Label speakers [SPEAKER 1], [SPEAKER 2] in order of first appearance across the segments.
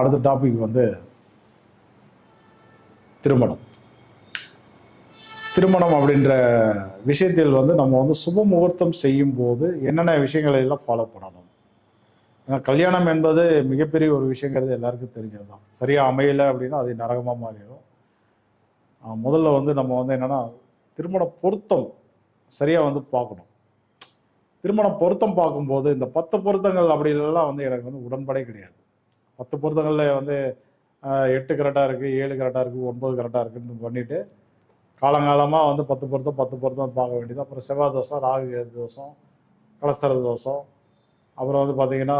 [SPEAKER 1] அடுத்த டாபிக் வந்து திருமணம். திருமணம் அப்படின்ற விஷயத்தில் வந்து நம்ம வந்து சுப முகூர்த்தம் செய்யும் போது என்னென்ன விஷயங்களை எல்லாம் ஃபாலோ பண்ணணும்? ஏன்னா கல்யாணம் என்பது மிகப்பெரிய ஒரு விஷயங்கிறது எல்லாருக்கும் தெரிஞ்சது தான் சரியாக அமையலை அப்படின்னா அது நரகமாக மாறிடும். முதல்ல வந்து நம்ம வந்து என்னென்னா திருமண பொருத்தம் சரியாக வந்து பார்க்கணும். திருமண பொருத்தம் பார்க்கும்போது இந்த பத்து பொருத்தங்கள் அப்படிலாம் வந்து எனக்கு வந்து உடன்படே கிடையாது. பத்து பொருத்தங்களில் வந்து எட்டு கரெக்டாக இருக்குது ஏழு கரெக்டாக இருக்குது ஒன்பது கரெக்டாக இருக்குன்னு பண்ணிட்டு காலங்காலமாக வந்து பத்து பொருத்தம் பத்து பொருத்தம் பார்க்க வேண்டியது. அப்புறம் செவ்வாய் தோசம் ராகு தோசம் கலஸ்தர தோசம் அப்புறம் வந்து பார்த்தீங்கன்னா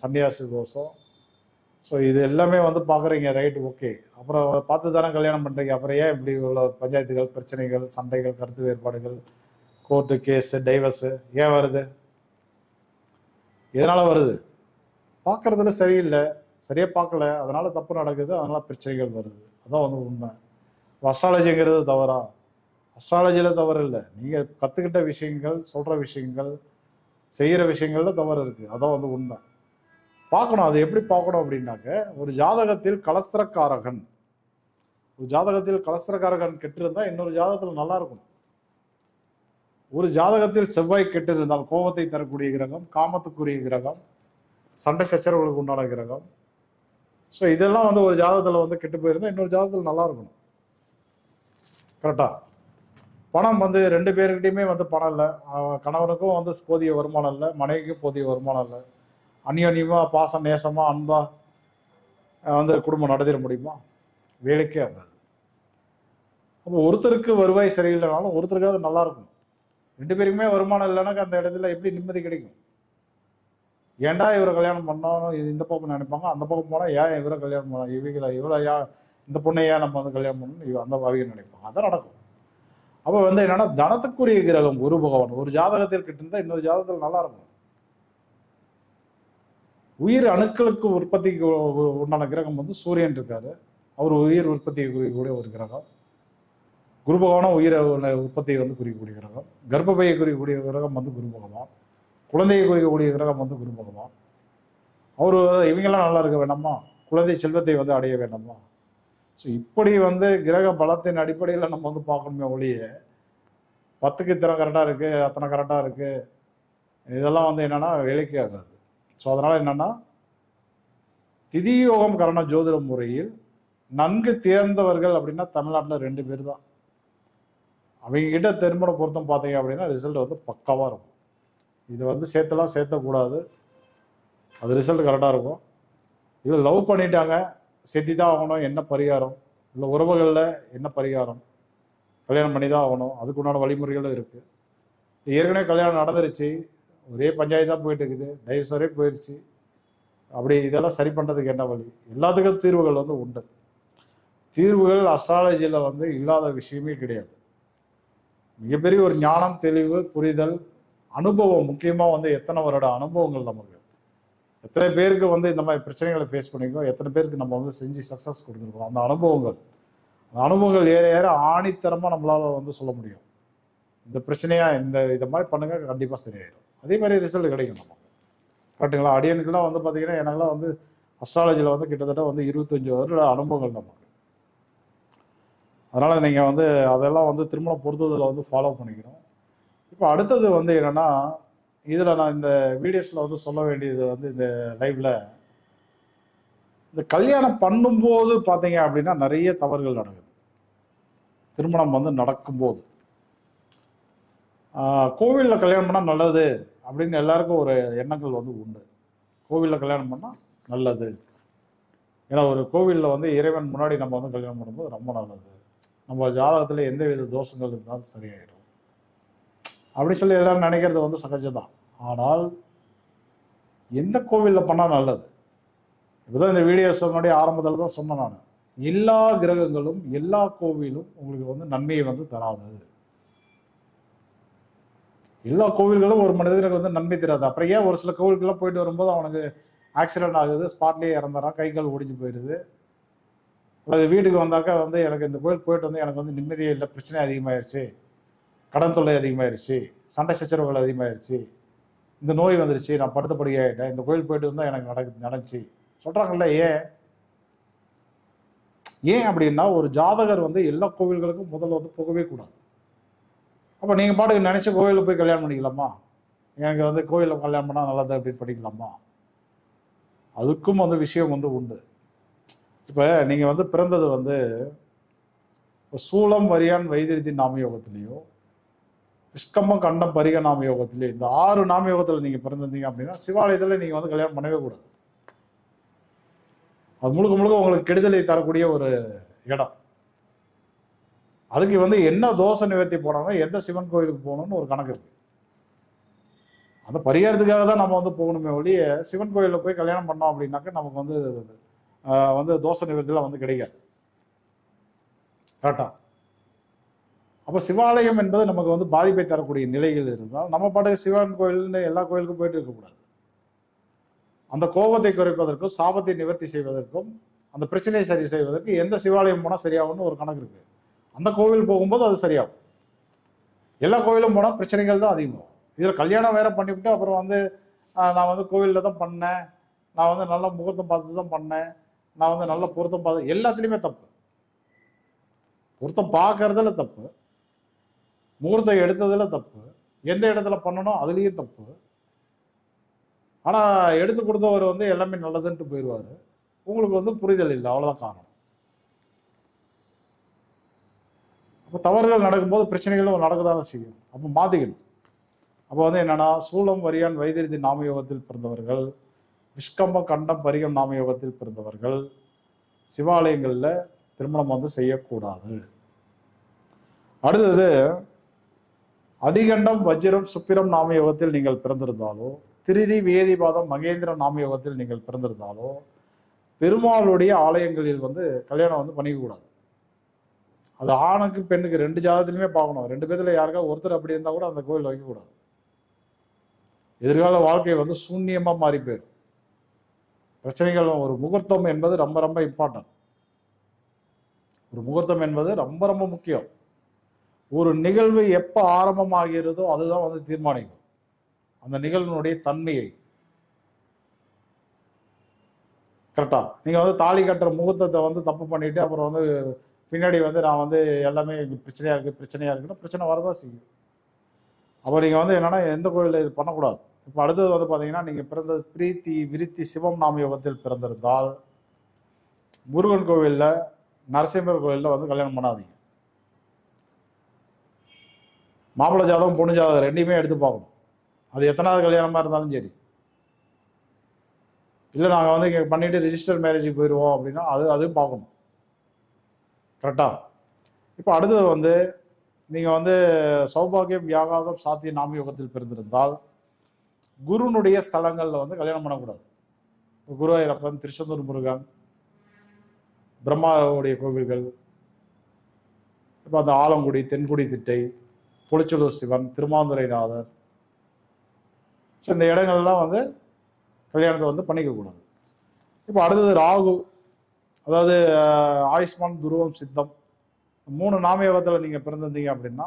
[SPEAKER 1] சன்னியாசி தோசம் ஸோ இது எல்லாமே வந்து பார்க்குறீங்க ரைட் ஓகே அப்புறம் பார்த்து தானே கல்யாணம் பண்ணுறீங்க அப்புறம் ஏன் இப்படி உள்ள பஞ்சாயத்துகள் பிரச்சனைகள் சண்டைகள் கருத்து வேறுபாடுகள் கோர்ட்டு கேஸு டைவர்ஸு ஏன் வருது? எதனால் வருது? பார்க்குறதுல சரியில்லை. சரியாக பார்க்கல அதனால தப்பு நடக்குது அதனால பிரச்சனைகள் வருது. அதான் வந்து உண்மை. அஸ்ட்ராலஜிங்கிறது தவறா? அஸ்ட்ராலஜியில் தவறு இல்லை. நீங்கள் கற்றுக்கிட்ட விஷயங்கள் சொல்கிற விஷயங்கள் செய்கிற விஷயங்கள்ல தவறு இருக்குது அதான் வந்து உண்மை. பார்க்கணும். அது எப்படி பார்க்கணும் அப்படின்னாக்க ஒரு ஜாதகத்தில் கலஸ்திரக்காரகன். ஒரு ஜாதகத்தில் கலஸ்திரக்காரகன் கெட்டிருந்தால் இன்னொரு ஜாதகத்தில் நல்லா இருக்கும். ஒரு ஜாதகத்தில் செவ்வாய் கெட்டிருந்தால் கோபத்தை தரக்கூடிய கிரகம் காமத்துக்குரிய கிரகம் சண்டை சச்சரவுகளுக்கு உண்டான கிரகம் ஸோ இதெல்லாம் வந்து ஒரு ஜாதகத்தில் வந்து கெட்டு போயிருந்தா இன்னொரு ஜாதகத்தில் நல்லா இருக்கணும் கரெக்டாக பணம் வந்து ரெண்டு பேருக்கிட்டையுமே வந்து பணம் இல்லை. கணவனுக்கும் வந்து போதிய வருமானம் இல்லை. மனைவிக்கும் போதிய வருமானம் இல்லை. அந்யோன்யமாக பாசம் நேசமாக அன்பாக வந்து குடும்பம் நடத்திட முடியுமா? வேலைக்கே ஆகாது. அப்போ ஒருத்தருக்கு வருவாய் சரியில்லைனாலும் ஒருத்தருக்காவது நல்லா இருக்கும் ரெண்டு பேருக்குமே வருமானம் இல்லைனாக்கா அந்த இடத்துல எப்படி நிம்மதி கிடைக்கும்? ஏன்டா இவரை கல்யாணம் பண்ணோம் இது இந்த பக்கம் நினைப்பாங்க? அந்த பக்கம் போனால் ஏன் இவரை கல்யாணம் பண்ணலாம் இவங்களை இவ்வளோ ஏன் இந்த பொண்ணை ஏன் நம்ம வந்து கல்யாணம் பண்ணணும் இவ- அந்த அவிக நினைப்பாங்க. அதான் நடக்கும். அப்போ வந்து என்னன்னா தனத்துக்குரிய கிரகம் குரு பகவான். ஒரு ஜாதகத்தில் கிட்ட இருந்தால் இன்னொரு ஜாதகத்தில் நல்லா இருக்கும். உயிர் அணுக்களுக்கு உற்பத்திக்கு உண்டான கிரகம் வந்து சூரியன் இருக்காரு. அவர் உயிர் உற்பத்தியை குறிக்கக்கூடிய ஒரு கிரகம். குரு பகவானும் உயிரை உள்ள- உற்பத்தியை வந்து குறிக்கக்கூடிய கிரகம். கர்ப்பப்பையை குறிக்கக்கூடிய கிரகம் வந்து குரு பகவான். குழந்தையை குறிக்கக்கூடிய கிரகம் வந்து குரு பகவான். அவர் இவங்கெல்லாம் நல்லா இருக்க வேண்டாமா? குழந்தை செல்வத்தை வந்து அடைய வேண்டாமா? ஸோ இப்படி வந்து கிரக பலத்தின் அடிப்படையில் நம்ம வந்து பார்க்கணுமே ஒழிய பத்துக்கு இத்தனை கரெக்டாக இருக்குது அத்தனை கரெக்டாக இருக்குது இதெல்லாம் வந்து என்னென்னா வேலைக்கு ஆகாது. ஸோ அதனால் என்னன்னா திதியோகம் கரண ஜோதிட முறையில் நன்கு தேர்ந்தவர்கள் அப்படின்னா தமிழ்நாட்டில் ரெண்டு பேர் தான். அவங்க கிட்ட திருமண பொருத்தம் பார்த்தீங்க அப்படின்னா ரிசல்ட் வந்து பக்காவாக இருக்கும். இதை வந்து சேர்த்தலாம் சேர்த்தக்கூடாது. அது ரிசல்ட் கரெக்டாக இருக்கும். இல்லை லவ் பண்ணிட்டாங்க. சேர்த்தி தான் ஆகணும். என்ன பரிகாரம்? இல்லை உறவுகளில் என்ன பரிகாரம்? கல்யாணம் பண்ணி தான் ஆகணும் அதுக்குண்டான வழிமுறைகளும் இருக்குது ஏற்கனவே கல்யாணம் நடந்துருச்சு. ஒரே பஞ்சாயத்து தான் போயிட்டு இருக்குது. டைவர்ஸ் போயிடுச்சு அப்படி இதெல்லாம் சரி பண்ணுறதுக்கு என்ன வழி? எல்லாத்துக்கும் தீர்வுகள் வந்து உண்டு. தீர்வுகள் அஸ்ட்ராலஜியில் வந்து இல்லாத விஷயமே கிடையாது. மிகப்பெரிய ஒரு ஞானம் தெளிவு புரிதல் அனுபவம் முக்கியமாக வந்து எத்தனை வருட அனுபவங்கள் நமக்கு? எத்தனை பேருக்கு வந்து இந்த மாதிரி பிரச்சனைகளை ஃபேஸ் பண்ணியிருக்கோம்? எத்தனை பேருக்கு நம்ம வந்து செஞ்சு சக்ஸஸ் கொடுத்துருக்கோம்? அந்த அனுபவங்கள். அந்த அனுபவங்கள் ஏற ஏற ஆணித்தரமாக நம்மளால வந்து சொல்ல முடியும். இந்த பிரச்சனையா இந்த இதை மாதிரி பண்ணுங்க கண்டிப்பாக சரியாயிடும் அதே மாதிரி ரிசல்ட் கிடைக்கும் நமக்கு. கரெக்டுங்களா அடியனுக்குலாம் வந்து பார்த்தீங்கன்னா எனக்குலாம் வந்து அஸ்ட்ராலஜியில் வந்து கிட்டத்தட்ட வந்து இருபத்தஞ்சு வருட அனுபவங்கள் நமக்கு. அதனால் நீங்கள் வந்து அதெல்லாம் வந்து திருமணம் பொறுத்ததில் வந்து ஃபாலோ பண்ணிக்கணும். இப்போ அடுத்தது வந்து என்னென்னா இதில் நான் இந்த வீடியோஸில் வந்து சொல்ல வேண்டியது வந்து இந்த லைவ்ல இந்த கல்யாணம் பண்ணும்போது பார்த்தீங்க அப்படின்னா நிறைய தவறுகள் நடக்குது. திருமணம் வந்து நடக்கும்போது. கோவிலில் கல்யாணம் பண்ணால் நல்லது அப்படின்னு எல்லாருக்கும் ஒரு எண்ணங்கள் வந்து உண்டு. கோவிலில் கல்யாணம் பண்ணால் நல்லது. ஏன்னா ஒரு கோவிலில் வந்து இறைவன் முன்னாடி நம்ம வந்து கல்யாணம் பண்ணும்போது ரொம்ப நல்லது. நம்ம ஜாதகத்தில் எந்த வித தோஷங்கள் இருந்தாலும் சரியாயிடும் அப்படி சொல்லி எல்லாரும் நினைக்கிறது வந்து சகஜம்தான். ஆனால் எந்த கோவிலில் பண்ணால் நல்லது? இப்போதான் இந்த வீடியோஸ் முன்னாடி ஆரம்பத்தில் தான் சொன்னேன் நான். எல்லா கிரகங்களும் எல்லா கோவிலும் உங்களுக்கு வந்து நன்மையை வந்து தராது. எல்லா கோவில்களும் ஒரு மனிதனுக்கு வந்து நன்மை தராது. அப்புறம் ஏன் ஒரு சில கோவில்கள்லாம் போயிட்டு வரும்போது அவனுக்கு ஆக்சிடென்ட் ஆகுது ஸ்பாட்லேயே இறந்துறான் கை கால் ஒடிஞ்சு போயிடுது அது வீட்டுக்கு வந்தாக்கா வந்து எனக்கு இந்த கோயில் போயிட்டு வந்து எனக்கு வந்து நிம்மதியே இல்லை பிரச்சனை அதிகமாயிருச்சு. கடன் தொல்லை அதிகமாயிருச்சு சண்டை சச்சரவுகள் அதிகமாயிருச்சு இந்த நோய் வந்துருச்சு நான் படுத்த ஆயிட்டேன் இந்த கோயில் போயிட்டு வந்தால் எனக்கு நடக்கு நடந்துச்சு. சொல்கிறாங்கல்ல ஏன்? ஏன் அப்படின்னா ஒரு ஜாதகர் வந்து எல்லா கோவில்களுக்கும் முதல்ல வந்து போகவே கூடாது. அப்போ நீங்கள் பாட்டுக்கு நினச்ச கோவிலில் போய் கல்யாணம் பண்ணிக்கலாமா? எனக்கு வந்து கோயிலில் கல்யாணம் பண்ணால் நல்லது அப்படின்னு பண்ணிக்கலாமா அதுக்கும் வந்து விஷயம் வந்து உண்டு. இப்போ நீங்கள் வந்து பிறந்தது வந்து சூளம் சூலம் வரியான் வைத்திருத்தி நாமயோகத்துலேயோ விஷ்கம்பம் கண்டம் பரிக நாம யோகத்திலே இந்த ஆறு நாம நாமயோகத்தில் நீங்கள் பிறந்திருந்தீங்க அப்படின்னா சிவாலயத்தில் நீங்கள் வந்து கல்யாணம் பண்ணவே கூடாது. அது முழுக்க முழுக்க உங்களுக்கு கெடுதலை தரக்கூடிய ஒரு இடம். அதுக்கு வந்து என்ன தோசை நிவர்த்தி போனாலும் எந்த சிவன் கோயிலுக்கு போகணும்னு ஒரு கணக்கு இருக்கு. அந்த பரிகாரத்துக்காக தான் நம்ம வந்து போகணுமே ஒழிய சிவன் கோயிலில் போய் கல்யாணம் பண்ணோம் அப்படின்னாக்க நமக்கு வந்து வந்து தோசை நிவர்த்திலாம் வந்து கிடைக்காது. கரெக்டா? அப்போ சிவாலயம் என்பது நமக்கு வந்து பாதிப்பை தரக்கூடிய நிலையில் இருந்தால் நம்ம பாட்டுக்கு சிவன் கோயில்னு எல்லா கோயிலுக்கும் போயிட்டு இருக்கக்கூடாது அந்த கோபத்தை குறைப்பதற்கும் சாபத்தை நிவர்த்தி செய்வதற்கும் அந்த பிரச்சனையை சரி செய்வதற்கு எந்த சிவாலயம் போனால் சரியாகும்னு ஒரு கணக்கு இருக்கு. அந்த கோவில் போகும்போது அது சரியாகும். எல்லா கோயிலும் போனால் பிரச்சனைகள் தான் அதிகமாகும். இதில் கல்யாணம் வேற பண்ணிவிட்டு அப்புறம் வந்து நான் வந்து கோவிலில் தான் பண்ணேன். நான் வந்து நல்ல முகூர்த்தம் பார்த்து தான் பண்ணேன். நான் வந்து நல்ல பொருத்தம் பார்த்து எல்லாத்துலேயுமே தப்பு. பொருத்தம் பார்க்கறதுல தப்பு. முகூர்த்தம் எடுத்ததுல தப்பு. எந்த இடத்துல பண்ணணும் அதுலேயும் தப்பு. ஆனால் எடுத்து கொடுத்தவர் வந்து எல்லாமே நல்லதுன்ட்டு போயிடுவார் உங்களுக்கு வந்து புரிதல் இல்லை. அவ்வளோதான் காரணம். அப்போ தவறுகள் நடக்கும்போது பிரச்சனைகளும் நடக்கதானே செய்யும். அப்போ மாதிகள் அப்போ வந்து என்னென்னா சூலம் வரியான் வைத்திருதி நாமயோகத்தில் பிறந்தவர்கள் விஷ்கம்ப கண்டம் பரிகம் நாமயோகத்தில் பிறந்தவர்கள் சிவாலயங்களில் திருமணம் வந்து செய்யக்கூடாது. அடுத்தது அதிகண்டம் வஜ்ரம் சுப்பிரம் நாமயோகத்தில் நீங்கள் பிறந்திருந்தாலோ திருதி வேதிபாதம் மகேந்திரம் நாமயோகத்தில் நீங்கள் பிறந்திருந்தாலோ பெருமாளுடைய ஆலயங்களில் வந்து கல்யாணம் வந்து பண்ணிக்கக்கூடாது. அது ஆணுக்கு பெண்ணுக்கு ரெண்டு ஜாதகத்திலுமே பார்க்கணும். ரெண்டு பேர்த்துல யாருக்கா ஒருத்தர் அப்படி இருந்தால் கூட அந்த கோயில் வைக்கக்கூடாது. எதிர்கால வாழ்க்கை வந்து சூன்யமாக மாறி போயிடும் பிரச்சனைகள் ஒரு முகூர்த்தம் என்பது ரொம்ப ரொம்ப இம்பார்ட்டன்ட் ஒரு முகூர்த்தம் என்பது ரொம்ப ரொம்ப முக்கியம். ஒரு நிகழ்வு எப்போ ஆரம்பமாகிறதோ அதுதான் வந்து தீர்மானிக்கும். அந்த நிகழ்வினுடைய தன்மையை. கரெக்டா நீங்கள் வந்து தாலி கட்டுற முகூர்த்தத்தை வந்து தப்பு பண்ணிட்டு அப்புறம் வந்து பின்னாடி வந்து நான் வந்து எல்லாமே இங்க பிரச்சனையாக இருக்குது பிரச்சனையாக இருக்குன்னா பிரச்சனை வரதான் செய்யும். அப்போ நீங்கள் வந்து என்னன்னா எந்த கோயிலில் இது பண்ணக்கூடாது. இப்போ அடுத்தது வந்து பார்த்தீங்கன்னா நீங்கள் பிறந்தது பிரீத்தி விருத்தி சிவம் நாமயோகத்தில் பிறந்திருந்தால் முருகன் கோவிலில் நரசிம்மர் கோவிலில் வந்து கல்யாணம் பண்ணாதீங்க. மாப்பிள்ளை ஜாதகம் பொண்ணு ஜாதகம் ரெண்டையுமே எடுத்து பார்க்கணும். அது எத்தனாவது கல்யாணமாக இருந்தாலும் சரி. இல்லை நாங்கள் வந்து இங்கே பண்ணிவிட்டு ரிஜிஸ்டர் மேரேஜுக்கு போயிடுவோம் அப்படின்னா அது அதுவும் பார்க்கணும். கரெக்டாக இப்போ அடுத்தது வந்து நீங்கள் வந்து சௌபாகியம் வியாகாதம் சாத்திய நாமயோகத்தில் பிறந்திருந்தால் குருனுடைய ஸ்தலங்களில் வந்து கல்யாணம் பண்ணக்கூடாது. குரு குருவாயூரப்பன் திருச்செந்தூர் முருகன் பிரம்மாவுடைய கோவில்கள் இப்போ அந்த ஆலங்குடி தென்குடி திட்டை புளிச்சலூர் சிவன் திருமாந்துரைநாதர். ஸோ இந்த இடங்கள்லாம் வந்து கல்யாணத்தை வந்து பண்ணிக்கக்கூடாது. இப்போ அடுத்தது ராகு. அதாவது ஆயுஷ்மான் துருவம் சித்தம். மூணு நாமயோகத்தில் நீங்கள் பிறந்திருந்தீங்க அப்படின்னா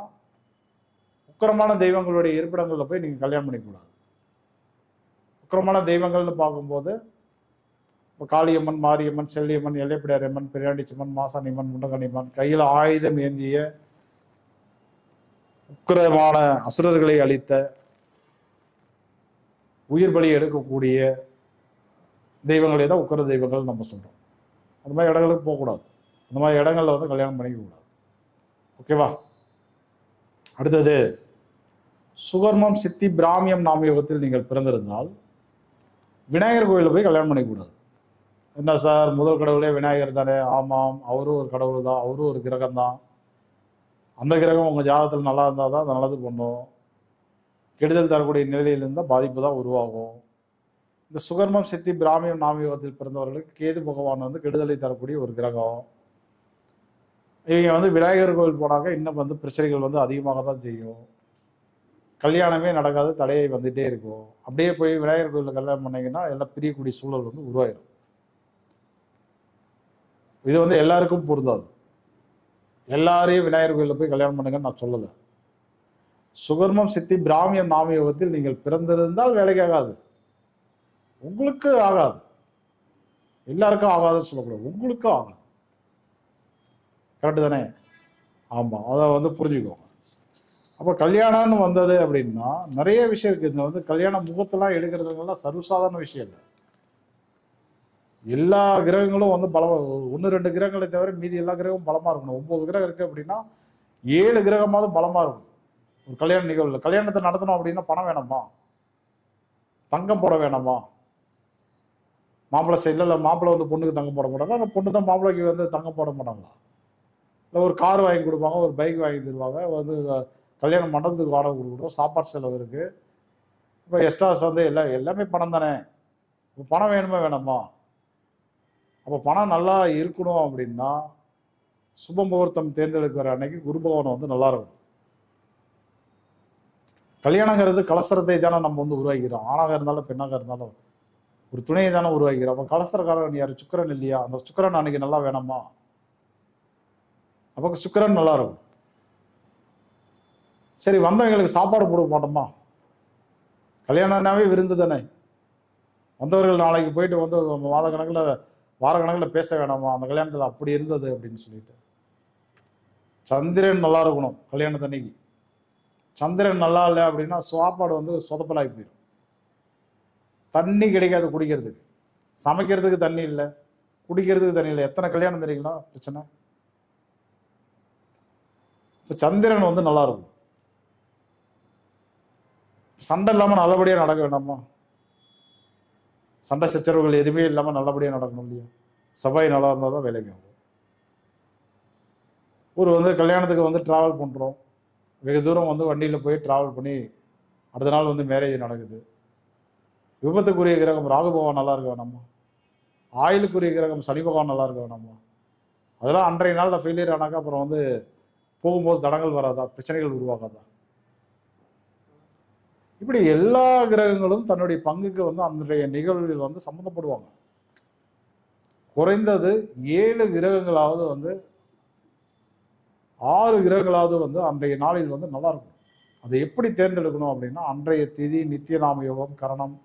[SPEAKER 1] உக்கிரமான தெய்வங்களுடைய இருப்பிடங்களில் போய் நீங்கள் கல்யாணம் பண்ணிக்கூடாது உக்கிரமான தெய்வங்கள்னு பார்க்கும்போது இப்போ காளியம்மன் மாரியம்மன் செல்லியம்மன் எல்லைப்பிடாரியம்மன் பிரியாண்டிச்சம்மன் மாசாணியம்மன் முண்டகணியம்மன் கையில் ஆயுதம் ஏந்திய உக்கிரமான அசுரர்களை அழித்த உயிர் பலி எடுக்கக்கூடிய தெய்வங்களே தான் உக்கிர தெய்வங்கள் நம்ம சொல்றோம். அந்த மாதிரி இடங்களுக்கு போகக்கூடாது அந்த மாதிரி இடங்கள்ல வந்து கல்யாணம் பண்ணிக்க கூடாது. ஓகேவா அடுத்தது சுகர்மம் சித்தி பிராமியம் நாமயோகத்தில் நீங்கள் பிறந்திருந்தால் விநாயகர் கோயிலில் போய் கல்யாணம் பண்ணிக்கூடாது என்ன சார்? முதல் கடவுளே விநாயகர் தானே? ஆமாம் அவரும் ஒரு கடவுள் தான் அவரும் ஒரு கிரகம் தான் அந்த கிரகம் உங்கள் ஜாதகத்தில் நல்லா இருந்தால் தான் அது நல்லது பண்ணும். கெடுதல் தரக்கூடிய நிலையில் இருந்தால் பாதிப்பு தான் உருவாகும். இந்த சுகர்மம் சித்தி பிராமியம் நாமயோகத்தில் பிறந்தவர்களுக்கு கேது பகவான் வந்து கெடுதலை தரக்கூடிய ஒரு கிரகம். இவங்க வந்து விநாயகர் கோவில் போனாக்க இன்னும் வந்து பிரச்சனைகள் வந்து அதிகமாக தான் செய்யும். கல்யாணமே நடக்காது தடையை வந்துகிட்டே இருக்கும். அப்படியே போய் விநாயகர் கோயிலில் கல்யாணம் பண்ணிங்கன்னா எல்லாம் பிரியக்கூடிய சூழல் வந்து உருவாயிரும். இது வந்து எல்லாருக்கும் பொருந்தாது. எல்லாரையும் விநாயகர் கோயிலில் போய் கல்யாணம் பண்ணுங்கன்னு நான் சொல்லலை. சுகர்மம் சித்தி பிராமியம் நாமயோகத்தில் நீங்கள் பிறந்திருந்தால் வேலைக்கு ஆகாது. உங்களுக்கு ஆகாது. எல்லாருக்கும் ஆகாதுன்னு சொல்லக்கூடாது. உங்களுக்கும் ஆகாது. கரெக்டு தானே? ஆமாம் அதை வந்து புரிஞ்சுக்கோங்க. அப்போ கல்யாணம்னு வந்தது அப்படின்னா நிறைய விஷயம் இருக்குது இந்த வந்து கல்யாண முகத்தெல்லாம் எடுக்கிறதுங்கெல்லாம் சர்வசாதாரண விஷயம் இல்லை. எல்லா கிரகங்களும் வந்து பலம் ஒன்று ரெண்டு கிரகங்களை தவிர மீதி எல்லா கிரகமும் பலமாக இருக்கணும். ஒம்பது கிரகம் இருக்குது அப்படின்னா ஏழு கிரகமாவது பலமாக இருக்கும். ஒரு கல்யாண நிகழ்வில். கல்யாணத்தை நடத்தணும் அப்படின்னா பணம் வேணாமா? தங்கம் போட வேணாமா? மாப்பிள்ளை சைடில் இல்லை மாப்பிள்ளை வந்து பொண்ணுக்கு தங்கம் போட மாட்டாங்க பொண்ணு தான் மாப்பிள்ளைக்கு வந்து தங்கம் போட மாட்டாங்களா? இல்லை ஒரு கார் வாங்கி கொடுப்பாங்க ஒரு பைக் வாங்கி தருவாங்க வந்து கல்யாண மண்டபத்துக்கு வாடகை கொடுக்கணும் சாப்பாடு செலவு இருக்குது இப்போ எக்ஸ்ட்ராஸ் வந்து எல்லாம் எல்லாமே பணம் தானே? இப்போ பணம் வேணுமா வேணாமா? அப்போ பணம் நல்லா இருக்கணும் அப்படின்னா சுப முகூர்த்தம் தேர்ந்தெடுக்கிற அன்னைக்கு குரு பகவான் வந்து நல்லா இருக்கும் கல்யாணங்கிறது கலசரத்தை தானே நம்ம வந்து உருவாக்கிறோம் ஆணாக இருந்தாலும் பெண்ணாக இருந்தாலும் ஒரு துணையை தானே உருவாக்கிறோம் அப்போ கலசரக்காரன் யார்? சுக்கரன் இல்லையா? அந்த சுக்கரன் அன்னைக்கு நல்லா வேணாமா? அப்போ சுக்கரன் நல்லா இருக்கும். சரி வந்தவங்களுக்கு சாப்பாடு போட மாட்டோமா? கல்யாணம்னாவே விருந்து தானே. வந்தவர்கள் நாளைக்கு போயிட்டு வந்து மாத கணக்கில் வாரக்கணக்கில் பேச வேணாமா? அந்த கல்யாணத்தில் அப்படி இருந்தது அப்படின்னு சொல்லிட்டு. சந்திரன் நல்லா இருக்கணும் கல்யாணத்தன்னைக்கு சந்திரன் நல்லா இல்லை அப்படின்னா சாப்பாடு வந்து சொதப்பலாகி போயிடும். தண்ணி கிடைக்காது குடிக்கிறதுக்கு. சமைக்கிறதுக்கு தண்ணி இல்லை. குடிக்கிறதுக்கு தண்ணி இல்லை. எத்தனை கல்யாணம் தெரியுங்களா? பிரச்சனை? இப்போ சந்திரன் வந்து நல்லா இருக்கும் சண்டை இல்லாமல் நல்லபடியாக நடக்க வேண்டாமா? சண்டை சச்சரவுகள் எதுவுமே இல்லாமல் நல்லபடியாக நடக்கணும் இல்லையா? செவ்வாய் நல்லா இருந்தால் தான் வேலைக்கு ஆகும். ஒரு வந்து கல்யாணத்துக்கு வந்து ட்ராவல் பண்ணுறோம் வெகு தூரம் வந்து வண்டியில் போய் ட்ராவல் பண்ணி அடுத்த நாள் வந்து மேரேஜ் நடக்குது. விபத்துக்குரிய கிரகம் ராகு பகவான் நல்லா இருக்க வேணாமா? ஆயிலுக்குரிய கிரகம் சனி பகவான் நல்லா இருக்க வேணாமா? அதெல்லாம் அன்றைய நாளில் ஃபெயிலியர் ஆனாக்கா அப்புறம் வந்து போகும்போது தடங்கள் வராதா? பிரச்சனைகள் உருவாகாதா? இப்படி எல்லா கிரகங்களும் தன்னுடைய பங்குக்கு வந்து அன்றைய நிகழ்வில் வந்து சம்மந்தப்படுவாங்க. குறைந்தது ஏழு கிரகங்களாவது வந்து ஆறு கிரகங்களாவது வந்து அன்றைய நாளில் வந்து நல்லா இருக்கும் அதை எப்படி தேர்ந்தெடுக்கணும் அப்படின்னா அன்றைய திதி நித்திய நாம யோகம் கரணம்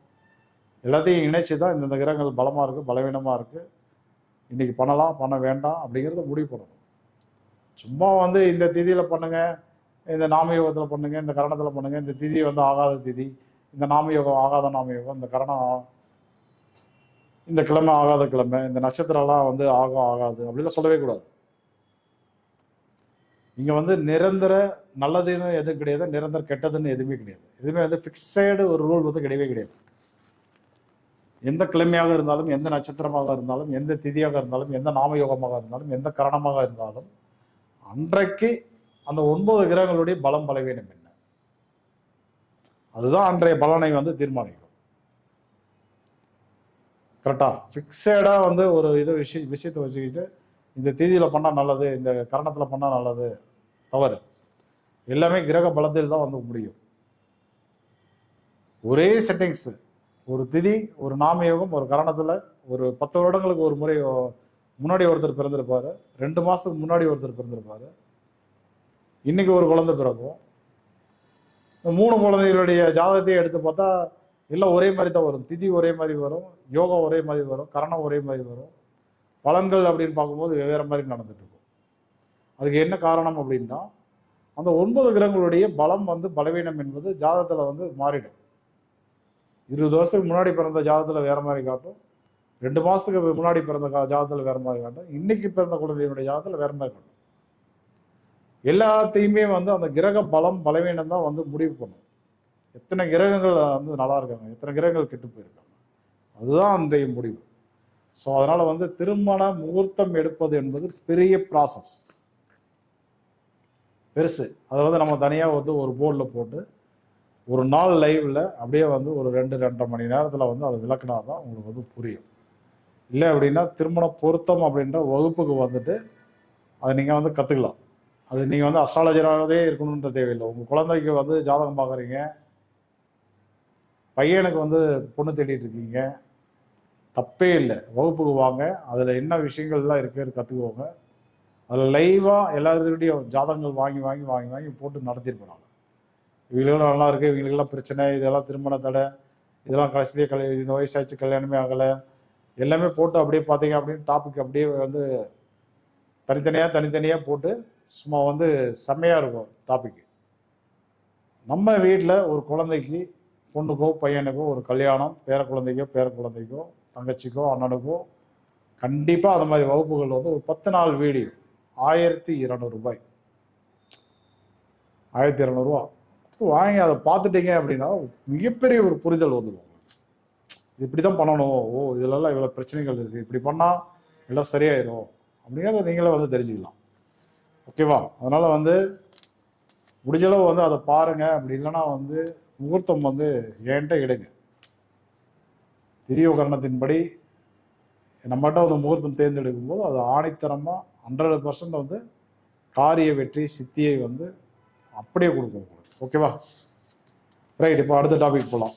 [SPEAKER 1] எல்லாத்தையும் இணைச்சு தான் இந்தந்த கிரகங்கள் பலமாக இருக்குது பலவீனமாக இருக்குது இன்றைக்கி பண்ணலாம் பண்ண வேண்டாம் அப்படிங்கிறத முடிவு பண்ணணும். சும்மா வந்து இந்த திதியில் பண்ணுங்கள் இந்த நாமயோகத்தில் பண்ணுங்க இந்த கரணத்தில் பண்ணுங்க இந்த திதி வந்து ஆகாத திதி இந்த நாமயோகம் ஆகாத நாமயோகம் இந்த கரணம் இந்த கிழமை ஆகாத கிழமை இந்த நட்சத்திரம்லாம் வந்து ஆகும் ஆகாது அப்படிலாம் சொல்லவே கூடாது. இங்கே வந்து நிரந்தர நல்லதுன்னு எதுவும் கிடையாது நிரந்தர கெட்டதுன்னு எதுவுமே கிடையாது. எதுவுமே வந்து ஃபிக்ஸடு ஒரு ரூல் வந்து கிடையவே கிடையாது. எந்த கிழமையாக இருந்தாலும் எந்த நட்சத்திரமாக இருந்தாலும் எந்த திதியாக இருந்தாலும் எந்த நாமயோகமாக இருந்தாலும் எந்த கரணமாக இருந்தாலும் அன்றைக்கு அந்த ஒன்பது கிரகங்களுடைய பலம் பலவீனம் என்ன? அதுதான் அன்றைய பலனை வந்து தீர்மானிக்கும். கரெக்டா ஃபிக்ஸடாக வந்து ஒரு இது விஷய விஷயத்தை வச்சுக்கிட்டு இந்த தேதியில பண்ணா நல்லது இந்த கரணத்துல பண்ணா நல்லது தவறு. எல்லாமே கிரக பலத்தில் தான் வந்து முடியும். ஒரே செட்டிங்ஸ் ஒரு திதி ஒரு நாமயோகம் ஒரு கரணத்துல ஒரு பத்து வருடங்களுக்கு ஒரு முறை முன்னாடி ஒருத்தர் பிறந்திருப்பாரு ரெண்டு மாசத்துக்கு முன்னாடி ஒருத்தர் பிறந்திருப்பாரு. இன்றைக்கி ஒரு குழந்தை பிறக்கும். இந்த மூணு குழந்தைகளுடைய ஜாதகத்தையும் எடுத்து பார்த்தா எல்லாம் ஒரே மாதிரி தான் வரும். திதி ஒரே மாதிரி வரும் யோகா ஒரே மாதிரி வரும் கரணம் ஒரே மாதிரி வரும். பலன்கள் அப்படின்னு பார்க்கும்போது வெவ்வேறு மாதிரி நடந்துட்டு இருக்கும். அதுக்கு என்ன காரணம் அப்படின்னா அந்த ஒன்பது கிரகங்களுடைய பலம் வந்து பலவீனம் என்பது ஜாதகத்தில் வந்து மாறிடும். இருபது வருஷத்துக்கு முன்னாடி பிறந்த ஜாதகத்தில் வேறு மாதிரி காட்டும். ரெண்டு மாதத்துக்கு முன்னாடி பிறந்த ஜாதகத்தில் வேறு மாதிரி காட்டும். இன்றைக்கி பிறந்த குழந்தையினுடைய ஜாதகத்தில் வேற மாதிரி காட்டும். எல்லாத்தையுமே வந்து அந்த கிரக பலம் பலவீனம் தான் வந்து முடிவு பண்ணும். எத்தனை கிரகங்கள் வந்து நல்லா இருக்காங்க எத்தனை கிரகங்கள் கெட்டு போயிருக்காங்க. அதுதான் அந்த முடிவு. ஸோ அதனால் வந்து திருமண முகூர்த்தம் எடுப்பது என்பது பெரிய ப்ராசஸ் பெருசு. அதை வந்து நம்ம தனியாக வந்து ஒரு போர்டில் போட்டு ஒரு நாள் லைவில் அப்படியே வந்து ஒரு ரெண்டு ரெண்டரை மணி நேரத்தில் வந்து அதை விளக்குனா தான் உங்களுக்கு வந்து புரியும். இல்லை அப்படின்னா திருமண பொருத்தம் அப்படின்ற வகுப்புக்கு வந்துட்டு அதை நீங்கள் வந்து கற்றுக்கலாம் அது நீங்கள் வந்து அஸ்ட்ராலஜராகவே இருக்கணுன்ற தேவையில்லை. உங்கள் குழந்தைக்கு வந்து ஜாதகம் பார்க்குறீங்க பையனுக்கு வந்து பொண்ணு தேடிட்டு இருக்கீங்க. தப்பே இல்லை. வகுப்புக்கு வாங்க. அதில் என்ன விஷயங்கள்லாம் இருக்குன்னு கற்றுக்குவோங்க அதில் லைவாக எல்லாத்துக்கிட்டையும் ஜாதகங்கள் வாங்கி வாங்கி வாங்கி வாங்கி போட்டு நடத்திருப்போம் நாங்கள் இவங்களுக்கெல்லாம் நல்லா இருக்குது இவங்களுக்கெல்லாம் பிரச்சனை. இதெல்லாம் திருமண தடை. இதெல்லாம் கடைசியிலே கல்யாணம் இந்த வயசாச்சு கல்யாணமே ஆகலை. எல்லாமே போட்டு அப்படியே பார்த்தீங்க அப்படின்னு டாபிக் அப்படியே வந்து தனித்தனியாக தனித்தனியாக போட்டு சும்மா வந்து செம்மையாக இருக்கும் டாபிக் நம்ம வீட்டில் ஒரு குழந்தைக்கு பொண்ணுக்கோ பையனுக்கோ ஒரு கல்யாணம் பேர குழந்தைக்கோ பேர குழந்தைக்கோ தங்கச்சிக்கோ அண்ணனுக்கோ கண்டிப்பாக அந்த மாதிரி வகுப்புகள் வந்து ஒரு பத்து நாள் வீடியோ ஆயிரத்தி இரநூறுபாய் ஆயிரத்தி இரநூறுவா கொடுத்து வாங்கி அதை பார்த்துட்டீங்க அப்படின்னா மிகப்பெரிய ஒரு புரிதல் வந்துடும் இப்படி தான் பண்ணணும். ஓ இதுலலாம் இவ்வளோ பிரச்சனைகள் இருக்குது இப்படி பண்ணால் எல்லாம் சரியாயிரும். அப்படிங்கிறத நீங்களே வந்து தெரிஞ்சுக்கலாம். ஓகேவா? அதனால் வந்து முடிஞ்சளவு வந்து அதை பாருங்க. அப்படி இல்லைன்னா வந்து முகூர்த்தம் வந்து என்கிட்ட எடுங்க. திரியோகரணத்தின்படி நம்மகிட்ட வந்து முகூர்த்தம் தேர்ந்தெடுக்கும் போது அது ஆணித்தரமாக ஹண்ட்ரட் பர்சன்ட் வந்து காரிய வெற்றி சித்தியை வந்து அப்படியே கொடுக்கும் உங்களுக்கு. ஓகேவா? ரைட் இப்போ அடுத்த டாபிக் போகலாம்